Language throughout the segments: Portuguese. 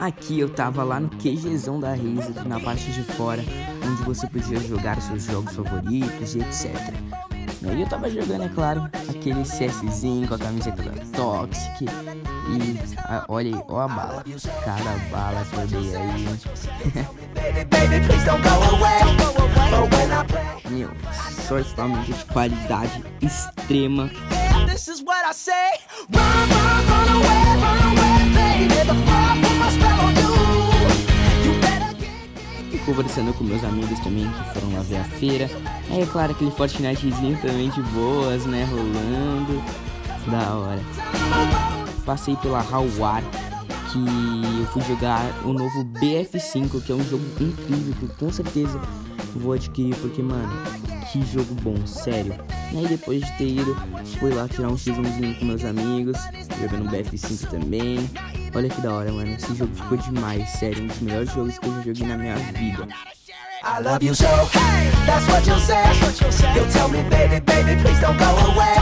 Aqui eu tava lá no QGzão da Razer, na parte de fora, onde você podia jogar seus jogos favoritos e etc. E eu tava jogando, é claro, aquele CSzinho com a camiseta da Toxic. E ah, olha aí, ó a bala. Bala que eu dei aí. Meu, só equipamento de qualidade extrema. This is what I say. Conversando com meus amigos também que foram lá ver a feira. É claro, aquele Fortnitezinho também de boas, né? Rolando. Da hora. Passei pela Hawar, que eu fui jogar o novo BF5, que é um jogo incrível, que com certeza vou adquirir, porque, mano, que jogo bom, sério. E aí depois de ter ido, fui lá tirar um x1zinho com meus amigos, jogando BF5 também. Olha que da hora, mano, esse jogo ficou demais, sério, um dos melhores jogos que eu já joguei na minha vida. I love you so, hey, that's what you say. You tell me, baby, baby, please don't go away.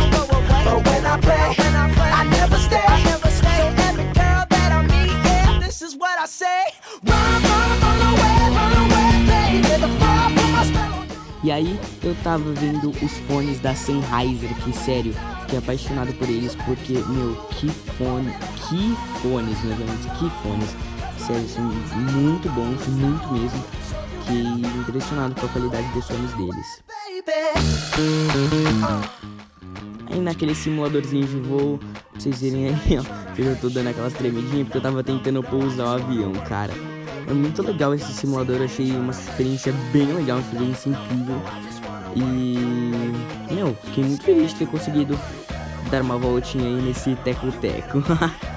Eu tava vendo os fones da Sennheiser, que sério, fiquei apaixonado por eles porque, meu, que fone, que fones, meus amigos, que fones. Sério, são muito bons, muito mesmo fiquei impressionado com a qualidade dos sons deles. Aí naquele simuladorzinho de voo, pra vocês verem aí, ó, eu tô dando aquelas tremidinhas porque eu tava tentando pousar o avião, cara. É muito legal esse simulador, achei uma experiência bem legal, uma experiência incrível. E, meu, fiquei muito feliz de ter conseguido dar uma voltinha aí nesse teco-teco.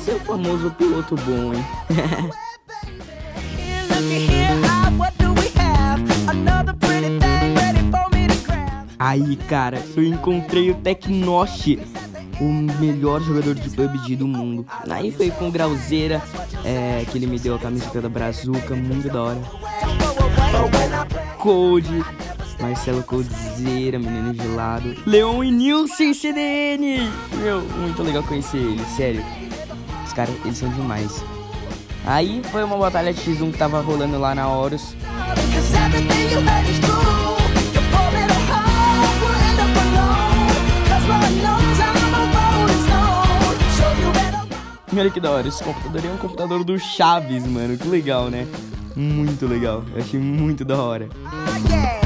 Esse o famoso piloto bom, hein? Aí, cara, eu encontrei o Tecnosh, o melhor jogador de PUBG do mundo. Aí foi com Grauzeira, é, que ele me deu a camiseta da Brazuca, muito da hora. Code, Marcelo Coldzera, menino gelado. Leon e Nilson CDN! Meu, muito legal conhecer ele, sério. Os caras, eles são demais. Aí foi uma batalha X1 que tava rolando lá na Horus. Olha que da hora, esse computador é um computador do Chaves, mano. Que legal, né? Muito legal. Eu achei muito da hora. yeah.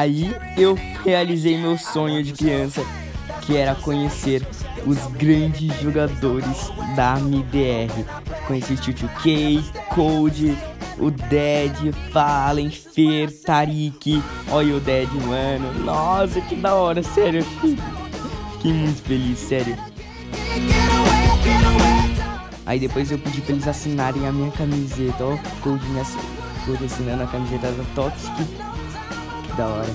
Aí eu realizei meu sonho de criança, que era conhecer os grandes jogadores da MDR. Conheci Tio Tio K, Code, o Dead, Fallen, Fer, Tarik. Olha o Dead, mano. Nossa, que da hora, sério. Fiquei muito feliz, sério. Aí depois eu pedi pra eles assinarem a minha camiseta, ó. Assin... Code assinando a camiseta da Toxic. Da hora.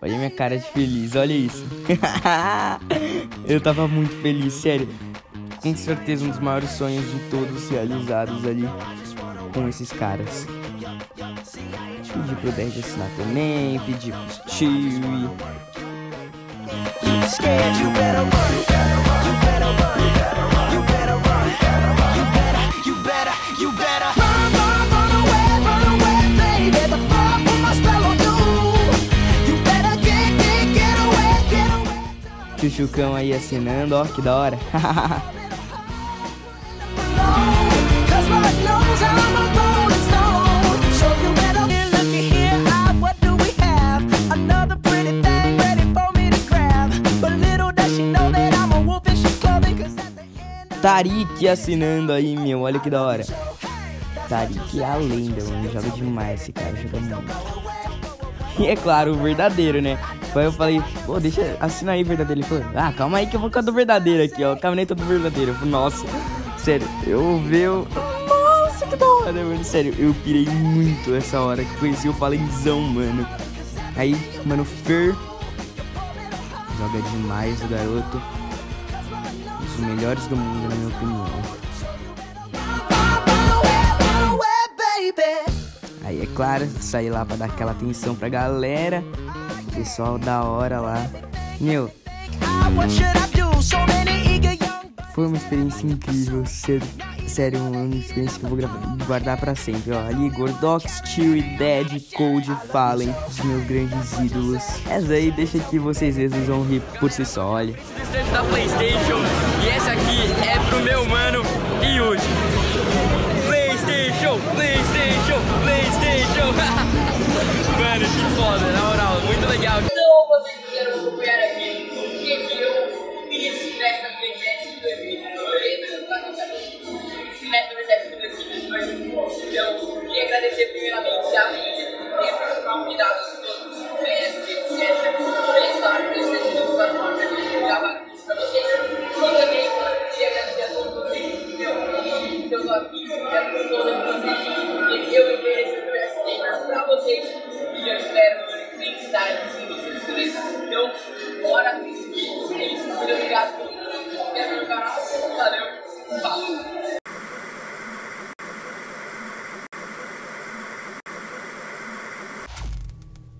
olha a minha cara de feliz, olha isso. eu tava muito feliz, sério. Com certeza um dos maiores sonhos de todos realizados ali com esses caras. Pedi pro Derd assinar também, pedi pro Chewie. Scared, you better run. You better run. You better run. You better, sheep's clothing. Cause at the end of Tarik assinando aí, meu, olha que da hora. Tarik é a lenda, mano, joga demais esse cara, joga muito. E é claro, o verdadeiro, né? Aí eu falei, pô, deixa, assina aí verdadeiro. Ele falou, ah, calma aí que eu vou com a do verdadeiro aqui, ó, caneta do verdadeiro. Eu falei, nossa, sério, eu vi. Eu... Nossa, que da hora, mano. Sério, eu pirei muito essa hora que conheci o Falenzão, mano. Aí, mano, Fer. Joga demais o garoto. Dos melhores do mundo, na minha opinião. Aí é claro, sair lá pra dar aquela atenção pra galera. Pessoal da hora lá. Meu, foi uma experiência incrível, sério, uma experiência que eu vou gravar, guardar pra sempre, ó. Ali, Gordox, Tio e Dead, Cold, Fallen, os meus grandes ídolos. Essa aí deixa que vocês mesmos vão rir por si só, olha. Da Playstation e esse aqui é pro meu mano Mano, que foda, na moral, muito legal.